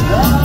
tus